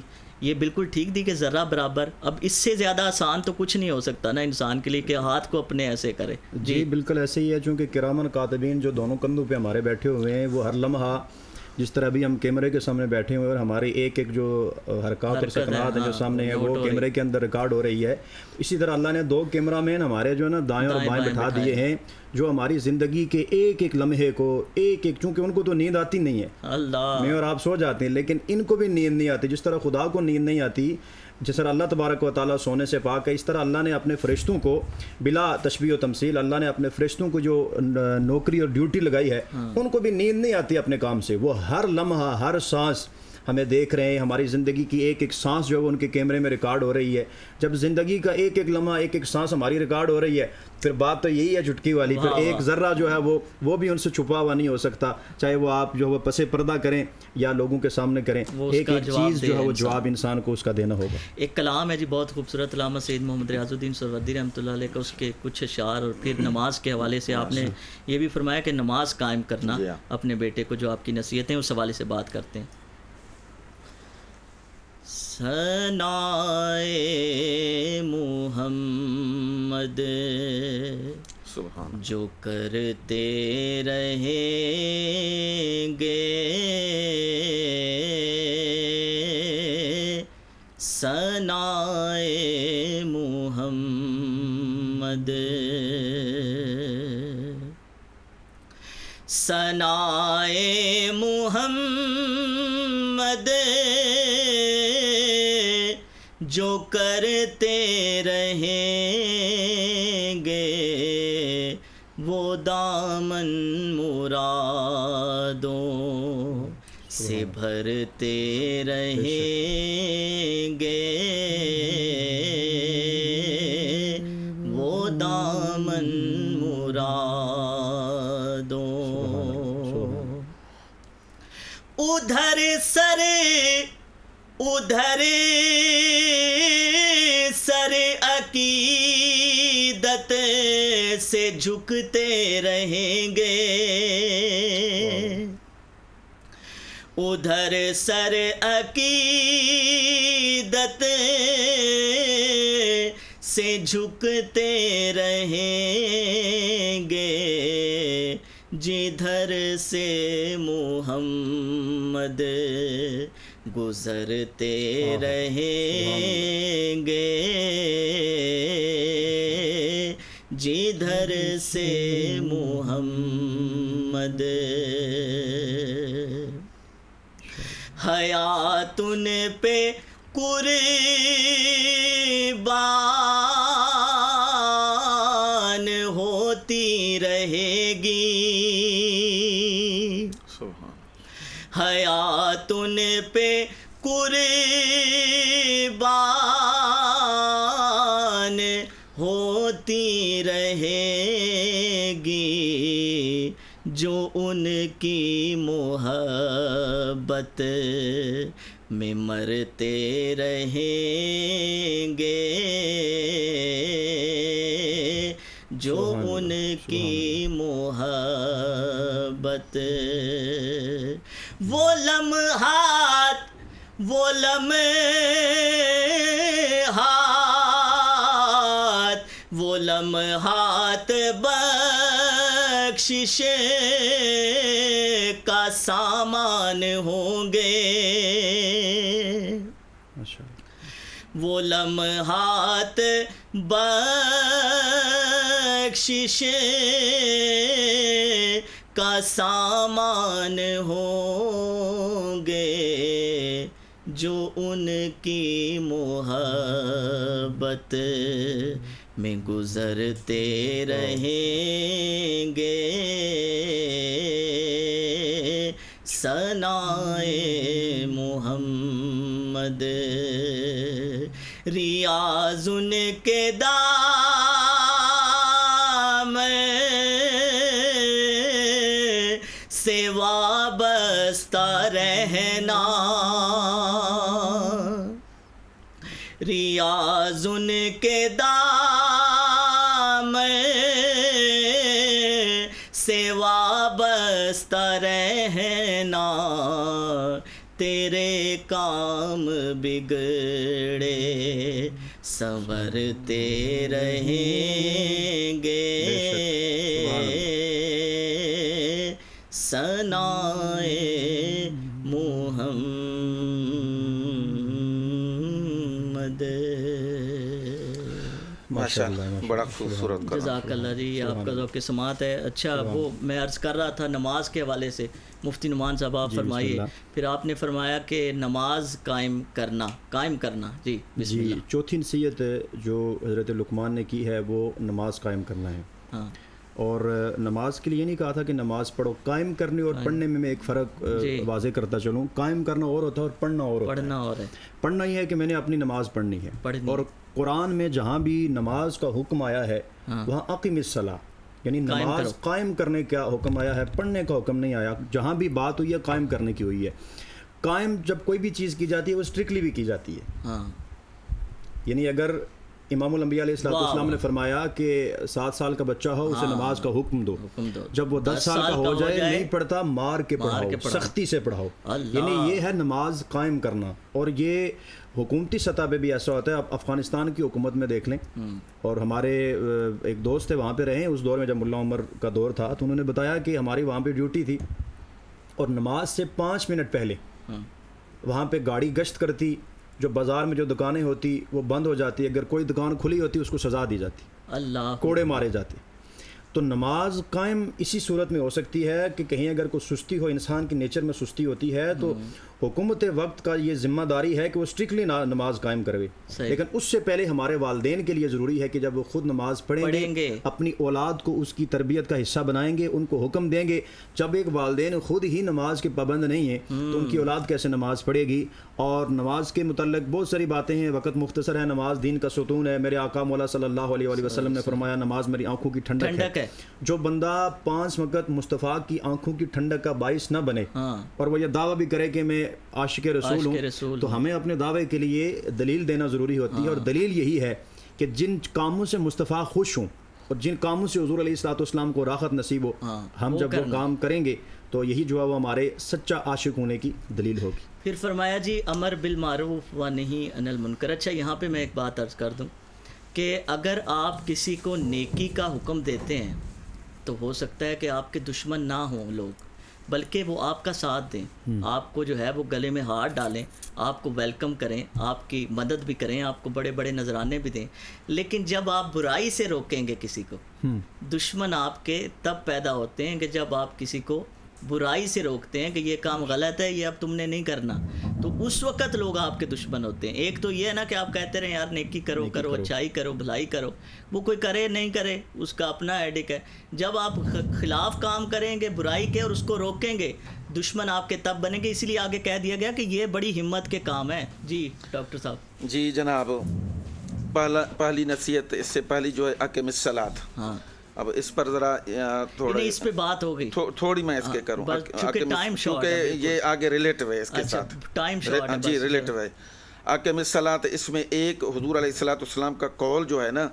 ये बिल्कुल ठीक दी कि ज़रा बराबर अब इससे ज़्यादा आसान तो कुछ नहीं हो सकता ना इंसान के लिए कि हाथ को अपने ऐसे करे। जी बिल्कुल ऐसे ही है चूँकि किरामन कातबीन जो दोनों कंधों पे हमारे बैठे हुए हैं वो हर लम्हा जिस तरह अभी हम कैमरे के सामने बैठे हुए और हमारी एक एक जो हरकत और है, सकनात है जो सामने है वो कैमरे के अंदर रिकॉर्ड हो रही है। इसी तरह अल्लाह ने दो कैमरा मैन हमारे जो है ना दाएँ और बाएँ बैठा दिए हैं जो हमारी ज़िंदगी के एक एक लम्हे को एक एक चूँकि उनको तो नींद आती नहीं है। अल्लाह। मैं और आप सो जाते हैं लेकिन इनको भी नींद नहीं आती। जिस तरह खुदा को नींद नहीं आती जिस तरह अल्लाह तबारक व ताली सोने से पाक है इस तरह अल्लाह ने अपने फरिश्तों को बिला तशबी व तमसील अल्लाह ने अपने फरिश्तों को जो नौकरी और ड्यूटी लगाई है। उनको भी नींद नहीं आती अपने काम से। वो हर लम्हा हर सांस हमें देख रहे हैं हमारी ज़िंदगी की एक एक सांस जो है वो उनके कैमरे में रिकॉर्ड हो रही है। जब ज़िंदगी का एक एक लम्हा एक एक सांस हमारी रिकॉर्ड हो रही है फिर बात तो यही है चुटकी वाली फिर एक ज़र्रा जो है वो वो भी उनसे छुपा हुआ नहीं हो सकता। चाहे वो आप जो है वो पसे पर्दा करें या लोगों के सामने करें एक एक चीज़ जो है वो। जवाब इंसान को उसका देना होगा। एक कलाम है जी बहुत खूबसूरत लामा सैद मोहम्मद रियाजुद्दीन सरवदी अलैह का उसके कुछ अशार और फिर नमाज़ के हवाले से आपने ये भी फरमाया कि नमाज़ कायम करना हाँ। अपने बेटे को जो आपकी नसीहतें उस हवाले से बात करते हैं। सनाए मुहम्मद। जो करते रहेंगे सनाए मुहम्मद। सनाए मुहम्मद। जो करते रहेंगे वो दामन मुरादों से भरते रहेंगे। वो दामन मुरादों। उधर सरे उधर अकीदत से झुकते रहेंगे। उधर सर अकीदत से झुकते रहेंगे। जिधर से मोहम्मद गुजरते रहेंगे। जिधर से मोहम्मद। हयातुन पे कुर्बान जो उनकी मोहब्बत में मरते रहेंगे। जो उनकी मोहब्बत वो लम्हात वो लम्हात वो लम्हात बख्शिश का सामान होंगे। अच्छा। वो लम्हात बख्शिश का सामान होंगे जो उनकी मोहब्बत में गुजरते रहेंगे। सनाए मोहम्मद रियाज उनके दाम से वाबस्ता रहना। रियाज उनके दाम वाबस्ता रहना तेरे काम बिगड़े संवरते रहेंगे। सनाए माशाल्लाह बड़ा खूबसूरत जजाकल्ला जी आपका जो कि समात है अच्छा वो मैं अर्ज़ कर रहा था नमाज़ के हवाले से। मुफ्ती नुमान साहब आप फरमाइए। फिर आपने फरमाया कि नमाज़ कायम करना कायम करना। जी जी चौथी नसीहत जो हज़रत लकमान ने की है वो नमाज़ कायम करना है। हाँ। और नमाज़ के लिए ये नहीं कहा था कि नमाज़ पढ़ो। कायम करने और पढ़ने में मैं एक फ़र्क। वाजे करता चलूँ। कायम करना और होता है और पढ़ना और होता है। पढ़ना और है। पढ़ना ही है कि मैंने अपनी नमाज़ पढ़नी है। पढ़नी। और कुरान में जहाँ भी नमाज़ का हुक्म आया है हाँ। वहाँ अकीम सलाह यानी नमाज़ कायम करने का हुक्म आया है पढ़ने का हुक्म नहीं आया। जहाँ भी बात हुई है कायम करने की हुई है। कायम जब कोई भी चीज़ की जाती है वो स्ट्रिक्टली भी की जाती है। हाँ। यानी अगर वस्सलाम ने फरमाया कि सात साल का बच्चा हो उसे नमाज़ का हुक्म दो। दो। जब वो दस साल का हो जाए नहीं पढ़ता मार के पढ़ाओ। सख्ती से पढ़ाओ। यानी ये है नमाज़ कायम करना। और ये हुकूमती सतह पे भी ऐसा होता है आप अफ़गानिस्तान की हुकूमत में देख लें। और हमारे एक दोस्त थे वहाँ पे रहे उस दौर में जब मुल्ला उमर का दौर था तो उन्होंने बताया कि हमारी वहाँ पे ड्यूटी थी। और नमाज़ से पाँच मिनट पहले हाँ। वहाँ पे गाड़ी गश्त करती जो बाज़ार में जो दुकानें होती वो बंद हो जाती अगर कोई दुकान खुली होती उसको सज़ा दी जाती। अल्लाह। कोड़े मारे जाते। तो नमाज़ कायम इसी सूरत में हो सकती है कि कहीं अगर कोई सुस्ती हो इंसान की नेचर में सुस्ती होती है तो हुकूमत वक्त का ये ज़िम्मेदारी है कि वो स्ट्रिक्टली नमाज़ कायम करवे लेकिन उससे पहले हमारे वालदेन के लिए ज़रूरी है कि जब वो खुद नमाज़ पढ़ेंगे, पढ़ेंगे। अपनी औलाद को उसकी तरबियत का हिस्सा बनाएँगे उनको हुक्म देंगे जब एक वालदेन खुद ही नमाज़ के पाबंद नहीं है तो उनकी औलाद कैसे नमाज़ पढ़ेगी? और नमाज़ के मुतलक बहुत सारी बातें हैं वक़्त मुख्तसर है नमाज़ दीन का सुतून है। मेरे आका मौला सल्लल्लाहु अलैहि वसल्लम ने फरमाया नमाज़ मेरी आँखों की ठंडक है। जो बंदा पाँच वक़्त मुस्तफ़ा की आँखों की ठंडक का बाइस न बने हाँ। और वो ये दावा भी करे कि मैं आशिक रसूल हूँ तो हमें अपने दावे के लिए दलील देना ज़रूरी होती है और दलील यही है कि जिन कामों से मुस्तफ़ा खुश हों और जिन कामों से हजूर अलैहिस्सलाम को राहत नसीब हो हाँ, हम वो जब वो काम करेंगे तो यही जो है वो हमारे सच्चा आशिक होने की दलील होगी। फिर फरमाया जी अमर बिल मारूफ व नहीं अनिल मुनकर। अच्छा यहाँ पे मैं एक बात अर्ज़ कर दूँ कि अगर आप किसी को नेकी का हुक्म देते हैं तो हो सकता है कि आपके दुश्मन ना हों लोग। बल्कि वो आपका साथ दें। आपको जो है वो गले में हार डालें आपको वेलकम करें आपकी मदद भी करें आपको बड़े बड़े नजराने भी दें। लेकिन जब आप बुराई से रोकेंगे किसी को दुश्मन आपके तब पैदा होते हैं कि जब आप किसी को बुराई से रोकते हैं कि ये काम गलत है ये अब तुमने नहीं करना। तो उस वक्त लोग आपके दुश्मन होते हैं। एक तो ये है ना कि आप कहते रहे यार नेकी करो नेकी करो अच्छाई करो भलाई करो। वो कोई करे नहीं करे उसका अपना एडिक है। जब आप खिलाफ काम करेंगे बुराई के और उसको रोकेंगे दुश्मन आपके तब बनेंगे। इसलिए आगे कह दिया गया कि ये बड़ी हिम्मत के काम है। जी डॉक्टर साहब। जी जनाब पहला पहली नसीहत इससे पहली जो है अकेम सलात हाँ। अब इस पर ज़रा थोड़ा इस पे बात हो गई। थो, थोड़ी मैं इसके हाँ, करूँ। क्योंकि ये आगे रिलेटिव है इसके अच्छा, साथ। है जी रिलेटिव है। अकेम सलात इसमें एक हजूर अलैहिस्सलाम का कौल जो है ना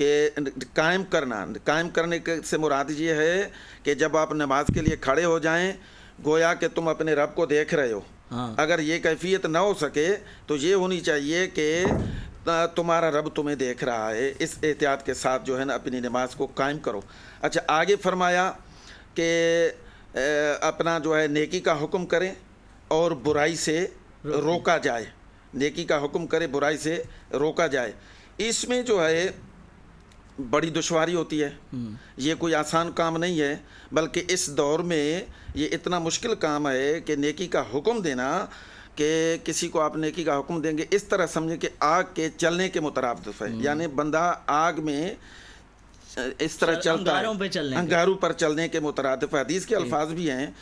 कि कायम करना कायम करने के से मुराद ये है कि जब आप नमाज़ के लिए खड़े हो जाएँ गोया कि तुम अपने रब को देख रहे हो। हाँ। अगर ये कैफियत ना हो सके तो ये होनी चाहिए कि तुम्हारा रब तुम्हें देख रहा है इस एहतियात के साथ जो है ना अपनी नमाज़ को कायम करो। अच्छा आगे फरमाया कि अपना जो है नेकी का हुक्म करें और बुराई से रोका। जाए। नेकी का हुक्म करे बुराई से रोका जाए। इसमें जो है बड़ी दुश्वारी होती है। ये कोई आसान काम नहीं है बल्कि इस दौर में ये इतना मुश्किल काम है कि नेकी का हुक्म देना कि किसी को आप नेकी का हुक्म देंगे इस तरह समझें कि आग के चलने के मुतरदफ है। यानी बंदा आग में इस तरह चल- चलता है। अंगारों पे चलने अंगारों पर चलने के मुतरदफ हदीस के अल्फाज भी हैं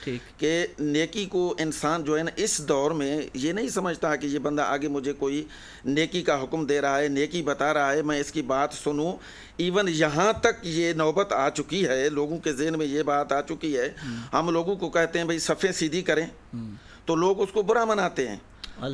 कि नेकी को इंसान जो है ना इस दौर में ये नहीं समझता कि ये बंदा आगे मुझे कोई नेकी का हुक्म दे रहा है नेकी बता रहा है मैं इसकी बात सुनूं। इवन यहाँ तक ये नौबत आ चुकी है लोगों के जहन में ये बात आ चुकी है। हम लोगों को कहते हैं भाई सफ़ें सीधी करें। तो लोग उसको बुरा मनाते हैं।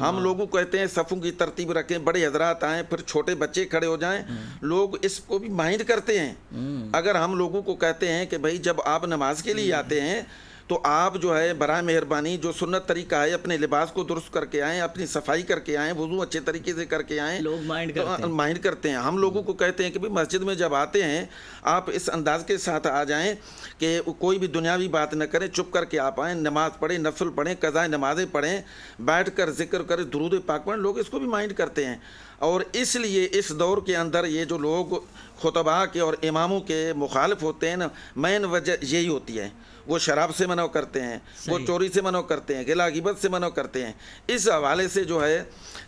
हम लोगों को कहते हैं सफ़ों की तरतीब रखें बड़े हजरात आएँ फिर छोटे बच्चे खड़े हो जाएँ। लोग इसको भी माइंड करते हैं। अगर हम लोगों को कहते हैं कि भाई जब आप नमाज़ के लिए आते हैं तो आप जो है बरा मेहरबानी जो सुन्नत तरीका है अपने लिबास को दुरुस्त करके आएँ अपनी सफ़ाई करके आएँ वज़ू अच्छे तरीके से करके आएँ। लोग माइंड तो करते हैं। माइंड करते हैं। हम लोगों को कहते हैं कि भाई मस्जिद में जब आते हैं आप इस अंदाज के साथ आ जाएँ कि कोई भी दुनियावी बात न करें चुप करके आप आएँ नमाज़ पढ़ें नफल पढ़ें कज़ाएँ नमाज़ें पढ़ें बैठ कर ज़िक्र करें दरूद पाक पढ़ें लोग इसको भी माइंड करते हैं। और इसलिए इस दौर के अंदर ये जो लोग खुतबा के और इमामों के मुखालफ होते हैं ना मेन वजह यही होती है। वो शराब से मनो करते हैं वो चोरी से मनो करते हैं गिला गिबत से मनो करते हैं। इस हवाले से जो है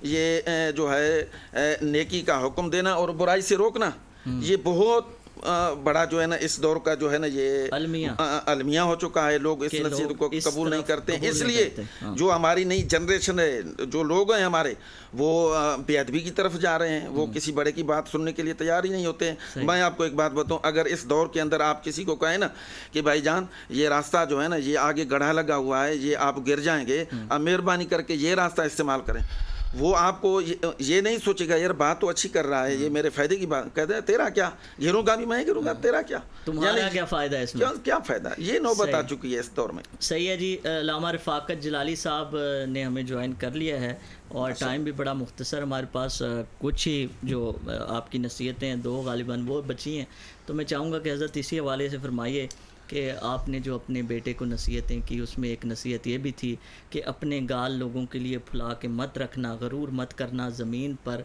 ये जो है नेकी का हुक्म देना और बुराई से रोकना ये बहुत बड़ा जो है ना इस दौर का जो है ना ये अलमिया। अलमिया हो चुका है लोग इस नसीहत को कबूल नहीं करते। इसलिए हाँ। जो हमारी नई जनरेशन है जो लोग हैं हमारे वो बेअदबी की तरफ़ जा रहे हैं। वो किसी बड़े की बात सुनने के लिए तैयार ही नहीं होते हैं। मैं आपको एक बात बताऊँ अगर इस दौर के अंदर आप किसी को कहें ना कि भाई जान ये रास्ता जो है ना ये आगे गढ़ा लगा हुआ है ये आप गिर जाएँगे अब मेहरबानी करके ये रास्ता इस्तेमाल करें। वो आपको ये, ये नहीं सोचेगा यार बात तो अच्छी कर रहा है ये मेरे फ़ायदे की बात कहते हैं तेरा क्या? गिरूँगा भी मैं गिरूँगा तेरा क्या? तुम्हारा क्या फ़ायदा है इसमें? क्या क्या फ़ायदा? ये नौबत आ चुकी है इस दौर में। सही है जी लामा रफ़ाकत जलाली साहब ने हमें ज्वाइन कर लिया है और टाइम भी बड़ा मुख्तसर हमारे पास कुछ ही जो आपकी नसीहतें हैं दो गालिबा वो बची हैं। तो मैं चाहूँगा कि हज़रत इसी हवाले से फरमाइए कि आपने जो अपने बेटे को नसीहतें की उसमें एक नसीहत ये भी थी कि अपने गाल लोगों के लिए फुला के मत रखना गरूर मत करना ज़मीन पर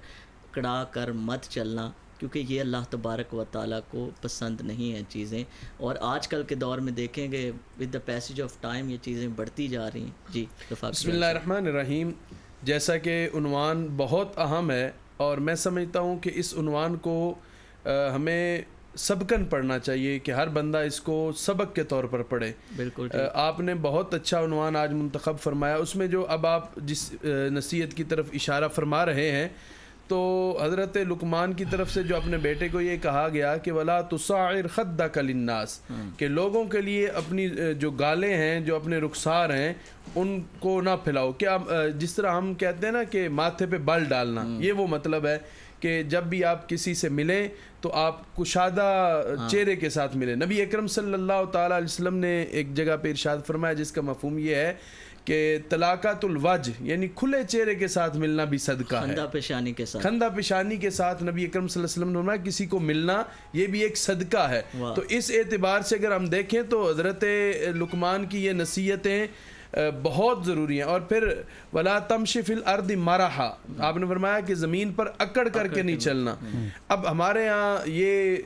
कड़ा कर मत चलना क्योंकि ये अल्लाह तबारक व ताली को पसंद नहीं है चीज़ें। और आजकल के दौर में देखेंगे with the passage of time ये चीज़ें बढ़ती जा रही हैं। जी रहीम जैसा कि उनवान बहुत अहम है और मैं समझता हूँ कि इस को अ, हमें सबकन पढ़ना चाहिए कि हर बंदा इसको सबक के तौर पर पढ़े। बिल्कुल आपने बहुत अच्छा उनवान आज मुंतखब फरमाया। उसमें जो अब आप जिस नसीहत की तरफ़ इशारा फरमा रहे हैं तो हज़रत लुकमान की तरफ़ से जो अपने बेटे को ये कहा गया कि वला तुसाइर खद्दा कलिन्नास के लोगों के लिए अपनी जो गालें हैं जो अपने रुखसार हैं उनको ना फैलाओ। क्या जिस तरह हम कहते हैं ना कि माथे पे बल डालना ये वो मतलब है कि जब भी आप किसी से मिलें तो आप कुशादा हाँ। चेहरे के साथ मिले। नबी अकरम सल्लल्लाहु अलैहि वसल्लम ने एक जगह पे इरशाद फरमाया जिसका मफहूम यह है कि तलाकातुल वज यानी खुले चेहरे के साथ मिलना भी सदका है। खंदा पेशानी के साथ। खंदा पेशानी के साथ नबी अकरम वसल्लम ने फरमाया किसी को मिलना ये भी एक सदका है। तो इस एतबार से अगर हम देखें तो हज़रत लुकमान की ये नसीहतें बहुत ज़रूरी हैं। और फिर वला तमश फिल अर्द मराहा। आपने फरमाया कि ज़मीन पर अकड़ करके नहीं चलना। अब हमारे यहाँ ये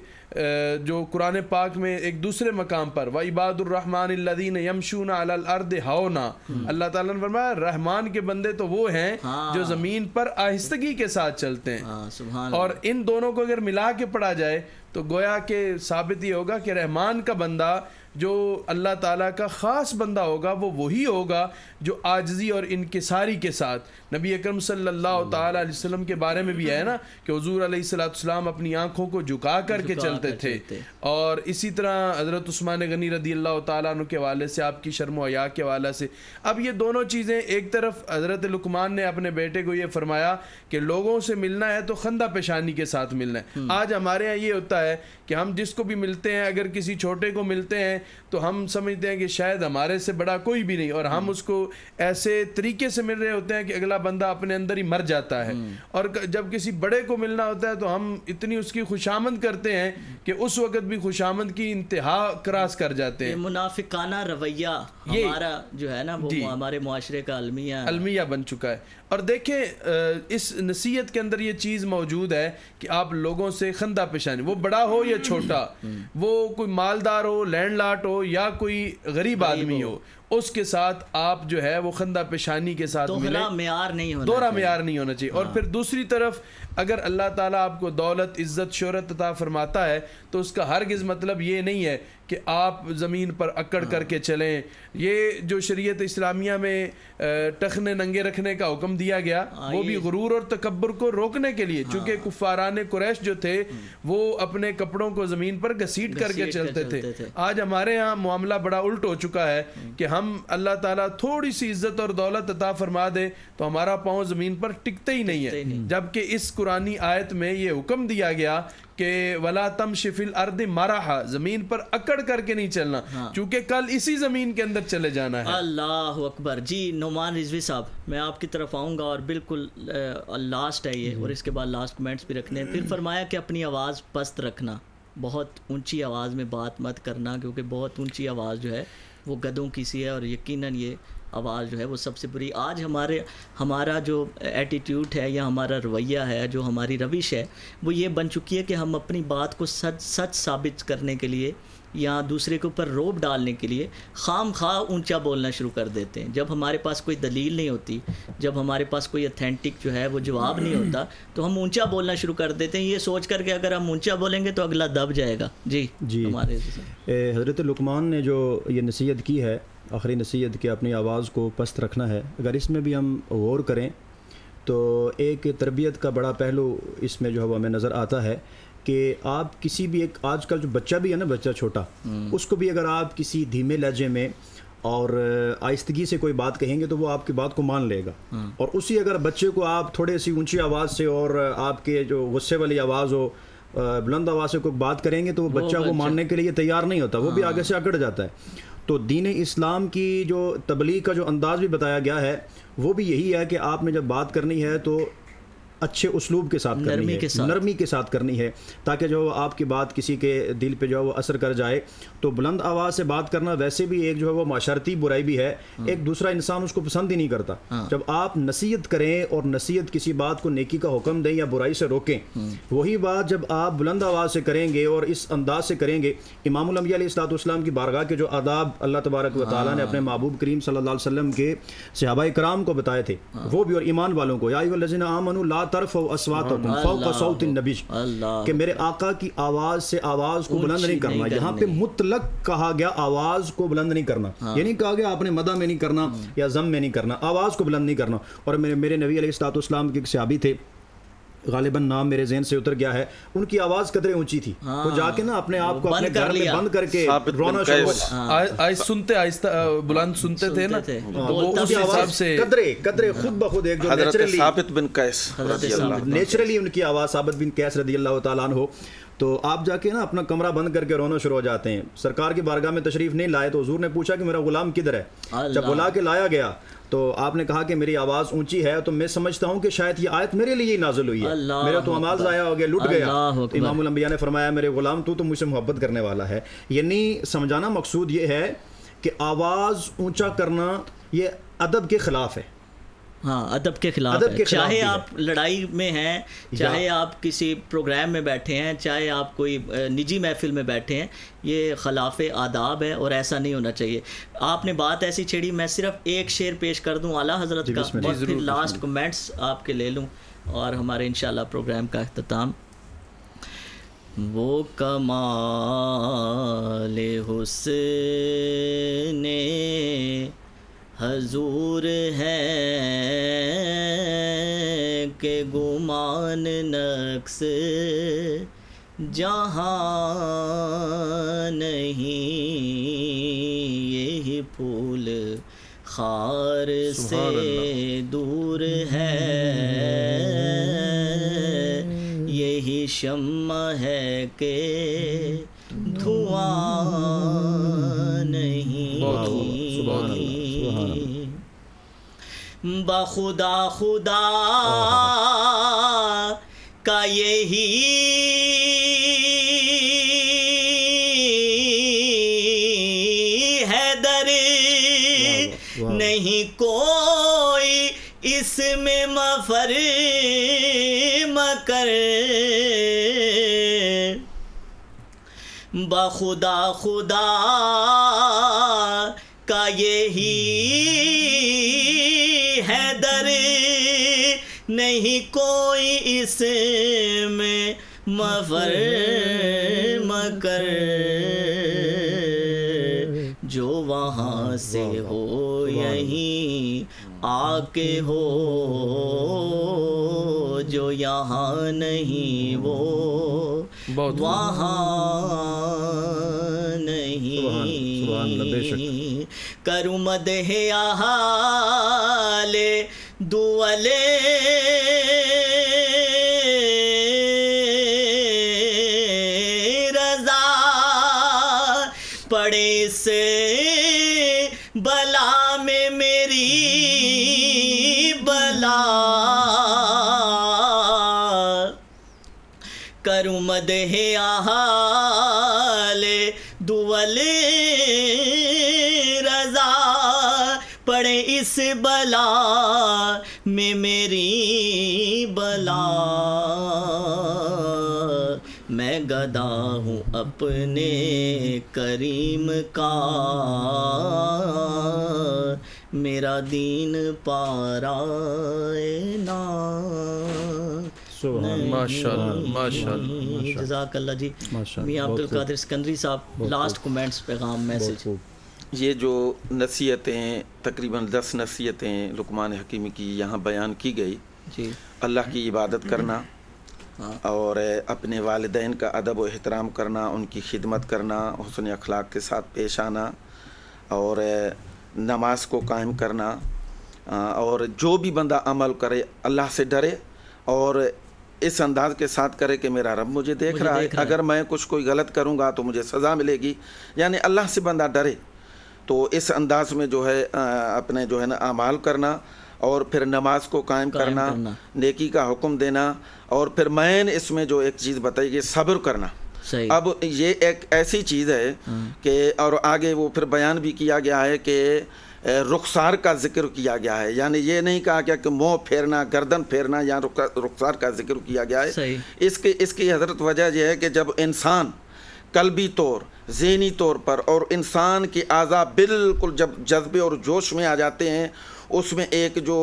जो कुरान पाक में एक दूसरे मकाम पर व इबादुररहमान यमशून अर्द हाओना अल्लाह ताला ने फरमाया रहमान के बंदे तो वो हैं हाँ। जो ज़मीन पर आहिस्तगी के साथ चलते हैं। हाँ और इन दोनों को अगर मिला के पढ़ा जाए तो गोया के साबित ये होगा कि रहमान का बंदा जो अल्लाह ताला का ख़ास बंदा होगा वो वही होगा जो आजजी और इनकसारी के साथ। नबी अकरम सल्लल्लाहु अलैहि वसल्लम के बारे में भी है ना कि हजूर अलैहिस्सलाम अपनी आँखों को झुका करके चलते कर थे। चलते। और इसी तरह हज़रत उस्मान गनी रदी अल्लाह ताला अन्हु के वाले से आपकी शर्म हया के वाला से। अब ये दोनों चीज़ें एक तरफ़ हज़रत लुकमान ने अपने बेटे को ये फरमाया कि लोगों से मिलना है तो खंदा पेशानी के साथ मिलना है। आज हमारे यहाँ ये होता है कि हम जिसको भी मिलते हैं अगर किसी छोटे को मिलते हैं तो हम समझते हैं कि शायद हमारे से बड़ा कोई भी नहीं और हम उसको ऐसे तरीके से मिल रहे होते हैं कि अगला बंदा अपने अंदर ही मर जाता है। और जब किसी बड़े को मिलना होता है तो हम इतनी उसकी खुशामद करते हैं कि उस वक्त भी खुशामद की इंतहा क्रॉस कर जाते हैं। मुनाफिकाना रवैया ये- हमारा जो है ना वो हमारे मुआशरे का अलमिया। अलमिया बन चुका है। और देखें इस नसीहत के अंदर ये चीज़ मौजूद है कि आप लोगों से खंदा पेशानी वो बड़ा हो या छोटा वो कोई मालदार हो लैंडलाट हो या कोई गरीब आदमी हो उसके साथ आप जो है वो खंदा पेशानी के साथ मिले। दोहरा म्यार नहीं होना दोहरा। मैार नहीं होना चाहिए। और फिर दूसरी तरफ़ अगर अल्लाह ताला आपको दौलत इज़्ज़त शोहरत अता फरमाता है तो उसका हरगिज़ मतलब ये नहीं है कि आप ज़मीन पर अकड़ करके चलें। ये जो शरीयत इस्लामिया में टखने नंगे रखने का हुक्म दिया गया वो भी गुरूर और तकबर को रोकने के लिए चूँकि कुफारान कुरैश जो थे वो अपने कपड़ों को ज़मीन पर घसीट करके चलते थे। थे। आज हमारे यहाँ मामला बड़ा उल्ट हो चुका है कि हम अल्लाह ताला थोड़ी सी इज़्ज़त और दौलत अता फरमा दे तो हमारा पाँव ज़मीन पर टिकते ही नहीं है। जबकि इस कुरानी आयत में ये हुक्म दिया गया कि वला तम शिफिल अर्द मराहा ज़मीन पर अकड़ करके नहीं चलना हाँ। क्योंकि कल इसी ज़मीन के अंदर चले जाना है। अल्लाह अकबर। जी नुमान रिजवी साहब मैं आपकी तरफ़ आऊँगा और बिल्कुल लास्ट है ये और इसके बाद लास्ट कमेंट्स भी रखने हैं। फिर फरमाया कि अपनी आवाज़ पस्त रखना बहुत ऊँची आवाज़ में बात मत करना क्योंकि बहुत ऊँची आवाज़ जो है वो गदों की सी है और यकीनन ये आवाज़ जो है वो सबसे बुरी। आज हमारे, हमारा जो एटीट्यूड है या हमारा रवैया है, जो हमारी रविश है, वो ये बन चुकी है कि हम अपनी बात को सच सच साबित करने के लिए या दूसरे के ऊपर रोब डालने के लिए खाम खा ऊँचा बोलना शुरू कर देते हैं। जब हमारे पास कोई दलील नहीं होती जब हमारे पास कोई अथेंटिक जो है वो जवाब नहीं होता तो हम ऊँचा बोलना शुरू कर देते हैं। ये सोच करके अगर हम ऊँचा बोलेंगे तो अगला दब जाएगा। जी जी। हमारे हज़रत लकमान ने जो ये नसीहत की है आखिरी नसीहत कि अपनी आवाज़ को पस्त रखना है अगर इसमें भी हम गौर करें तो एक तरबियत का बड़ा पहलू इसमें जो है वो हमें नज़र आता है। कि आप किसी भी एक आजकल जो बच्चा भी है ना बच्चा छोटा उसको भी अगर आप किसी धीमे लहजे में और आहिस्तगी से कोई बात कहेंगे तो वो आपकी बात को मान लेगा। और उसी अगर बच्चे को आप थोड़े सी ऊँची आवाज़ से और आपके जो गुस्से वाली आवाज़ हो बुलंद आवाज़ से कोई बात करेंगे तो वो बच्चा वो मानने के लिए तैयार नहीं होता वो भी आगे से अकड़ जाता है। तो दीन इस्लाम की जो तबलीग का जो अंदाज़ भी बताया गया है वो भी यही है कि आपने जब बात करनी है तो अच्छे उसलूब के साथ करनी नरमी है के साथ। नरमी के साथ करनी है ताकि जो आपकी बात किसी के दिल पे जो है वो असर कर जाए तो बुलंद आवाज़ से बात करना वैसे भी एक जो है वो माशरती बुराई भी है। एक दूसरा इंसान उसको पसंद ही नहीं करता। जब आप नसीहत करें और नसीहत किसी बात को नेकी का हुक्म दें या बुराई से रोकें वही बात जब आप बुलंद आवाज़ से करेंगे और इस अंदाज से करेंगे इमाम की बारगाह के जो आदाब अल्लाह तबारक व ताली ने अपने महबूब करीम अलैहि के सहाबा कराम को बताए थे वो भी और ईमान वालों को ला तरफ़ू मेरे आका की आवाज़ से आवाज़ को बुलंद नहीं करना यहाँ पे करनी। मुतलक कहा गया आवाज़ को बुलंद नहीं करना। ये नहीं कहा गया आपने मदा में नहीं करना या जम में नहीं करना। आवाज़ को बुलंद नहीं करना। और मेरे मेरे नबी अलैहिस्सलाम के सहाबी थे गालिबन नाम मेरे जहन से उतर गया है। उनकी आवाज़ कदरे ऊँची थी। वो जाके ना अपने आप को अपने घर में बंद करके रोना शुरू। आज सुनते आहिस्ता बुलंद सुनते थे ना? तो वो उस हिसाब से कदरे कदरे खुद ब खुद एक जो नेचुरली साबित बिन कैस रज़ी नेचुरली उनकी आवाज़ साबित बिन कैस रदी अल्लाह ताला हो तो आप जाके ना अपना कमरा बंद करके रोना शुरू हो जाते हैं। सरकार की बारगाह में तशरीफ़ नहीं लाए तो हजूर ने पूछा कि मेरा गुलाम किधर है? जब बुला के लाया गया तो आपने कहा कि मेरी आवाज़ ऊँची है तो मैं समझता हूँ कि शायद ये आयत मेरे लिए ही नाजिल हुई है। मेरा तो अमाल ज़ाया हो गया लुट गया। तो। इमाम अंबिया ने फरमाया मेरे गुलाम तू तो मुझसे मोहब्बत करने वाला है। यानी समझाना मकसूद ये है कि आवाज़ ऊँचा करना ये अदब के ख़िलाफ़ है। हाँ अदब के खिलाफ अदब है। के खिलाफ चाहे है। आप लड़ाई में हैं चाहे आप किसी प्रोग्राम में बैठे हैं चाहे आप कोई निजी महफिल में बैठे हैं ये खिलाफ आदाब है और ऐसा नहीं होना चाहिए। आपने बात ऐसी छेड़ी मैं सिर्फ़ एक शेर पेश कर दूँ आला हज़रत का और फिर लास्ट कमेंट्स आपके ले लूँ और हमारे इंशाल्लाह प्रोग्राम का अख्ताम। वो कमाल हुस्न हजूर है के गुमान नक्स जहाँ नहीं यही फूल खार से दूर है। यही शम्मा है के धुआँ नहीं बखुदा खुदा का यही है दर। नहीं कोई इसमें मफर मकर। बखुदा खुदा का यही है दर। नहीं कोई इसमें मफर मकर। जो वहाँ से हो यहीं आके हो। जो यहाँ नहीं वो वहाँ नहीं। करु मद है आले दुअले करूँ आहाले दुअल रजा पड़े इस बला में मेरी बला। मैं गदा हूँ अपने करीम का। मेरा दीन पारा ना। माशाल्लाह माशाल्लाह जी मियाँ अब्दुल कादिर सिकंदरी साहब लास्ट कमेंट्स पैगाम मैसेज ये जो नसीहतें तकरीबन दस नसीहतें लुकमान हकीमी की यहाँ बयान की गई जी। अल्लाह की इबादत करना हाँ। और अपने वालदेन का अदब व एहतराम करना उनकी खिदमत करना हसन अखलाक के साथ पेश आना और नमाज़ को कायम करना और जो भी बंदा अमल करे अल्लाह से डरे और इस अंदाज के साथ करे कि मेरा रब मुझे देख मुझे रहा है। देख रहा है। अगर मैं कुछ कोई गलत करूँगा तो मुझे सज़ा मिलेगी। यानी अल्लाह से बंदा डरे। तो इस अंदाज में जो है अपने जो है ना अमाल करना और फिर नमाज़ को कायम कायम करना करना। नेकी का हुक्म देना और फिर मैन इसमें जो एक चीज़ बताई कि सब्र करना। सही। अब ये एक ऐसी चीज़ है। कि और आगे वो फिर बयान भी किया गया है कि रुखसार का ज़िक्र किया गया है यानी ये नहीं कहा गया कि मुँह फेरना गर्दन फेरना या रुखसार का ज़िक्र किया गया है। इसके इसकी हज़रत वजह यह है कि जब इंसान कलबी तौर जहनी तौर पर और इंसान की आज़ा बिल्कुल जब जज्बे और जोश में आ जाते हैं उसमें एक जो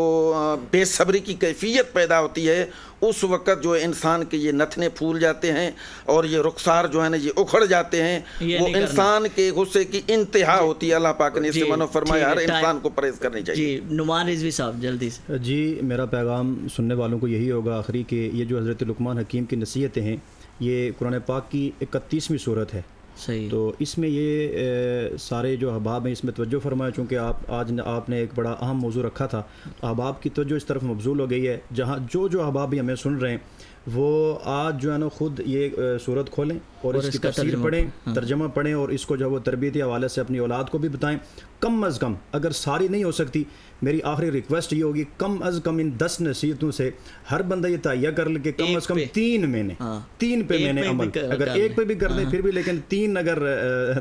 बेसब्री की कैफियत पैदा होती है उस वक़्त जो इंसान के ये नथने फूल जाते हैं और ये रुखसार जो है ना ये उखड़ जाते हैं वो इंसान के गुस्से की इंतहा होती है। अल्लाह पाक ने इसे मनो फरमाया हर इंसान को परहेज करनी चाहिए। जी नुमान रिजवी साहब जल्दी से। जी मेरा पैगाम सुनने वालों को यही होगा आखिरी कि ये जो हज़रत लुकमान हकीम की नसीहतें हैं ये कुरान पाक की इकतीसवीं सूरत है। सही। तो इसमें ये ए, सारे जो अहबाब हैं इसमें तवज्जो फरमाया चूँकि आप आज न- आपने एक बड़ा अहम मौजू रखा था। अहबाब की तवज्जो इस तरफ़ मबजूल हो गई है। जहाँ जो जो अहबाब भी हमें सुन रहे हैं वो आज जो है ना खुद ये सूरत खोलें और, और इसकी तफसीर पढ़ें तर्जमा पढ़ें और इसको जो है वो तरबियती हवाले से अपनी औलाद को भी बताएँ। कम अज़ कम अगर सारी नहीं हो सकती मेरी आखिरी रिक्वेस्ट ये होगी कम अज़ कम इन दस नसीहतों से हर बंदा ये तैयार कर ले कि कम अज़ कम तीन महीने हाँ। तीन पे महीने अमल। अगर एक पे भी कर दें फिर भी लेकिन तीन अगर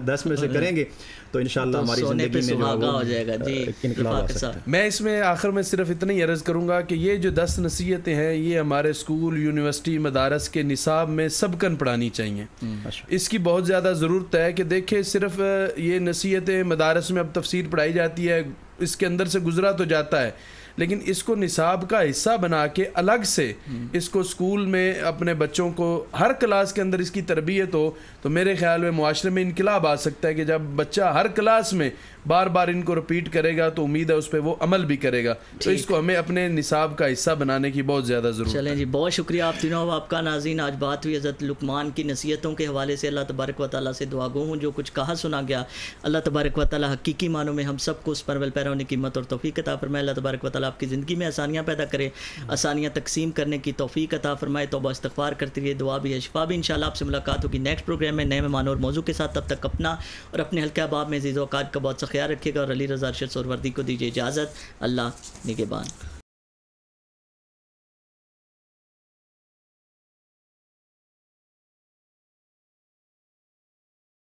दस में से करेंगे तो इंशाल्लाह तो हमारी ज़िंदगी में जो है हो जाएगा। जी है मैं इसमें आखिर में सिर्फ़ इतना ही अर्ज़ करूँगा कि ये जो दस नसीहतें हैं ये हमारे स्कूल यूनिवर्सिटी मदारस के निसाब में सबकन पढ़ानी चाहिए। इसकी बहुत ज़्यादा ज़रूरत है कि देखिए सिर्फ़ ये नसीहतें मदारस में अब तफसीर पढ़ाई जाती है इसके अंदर से गुजरा तो जाता है लेकिन इसको निसाब का हिस्सा बना के अलग से इसको स्कूल में अपने बच्चों को हर क्लास के अंदर इसकी तरबियत हो तो मेरे ख्याल में माशरे में इनकलाब आ सकता है कि जब बच्चा हर क्लास में बार बार इनको रिपीट करेगा तो उम्मीद है उस पर वो अमल भी करेगा। तो इसको हमें अपने निसाब का हिस्सा बनाने की बहुत ज़्यादा ज़रूरत चलें जी बहुत शुक्रिया आप तीनों। आपका नाजीन आज बात हुई हज़रत लुकमान की नसीहतों के हवाले से। अल्लाह तबारक व ताली से दुआ गो हूँ। जो कुछ कहा सुना गया अल्लाह तबारक व ताली हकीकी मानों में हम सबको उस पर पैरा होने की मत और तोफ़ी अता फरमाए। अल्लाह तबारक व ताली आपकी ज़िंदगी में आसानियाँ पैदा करे आसानियाँ तकसीम करने की तोफ़ी अता फरमाए। तो इस्तफ़ार करती रही दुआ भी है शिफा भी इन आपसे मुलाकात होगी। नेक्स्ट प्रोग्राम में नए मेहमान और मौजू के साथ। तब तक अपना और अपने हल्के अबाब में जीज़ोकात का बहुत ख्याल रखिएगा और अली रजा अरशद सोरवर्दी को दीजिए इजाज़त। अल्लाह निगेबान।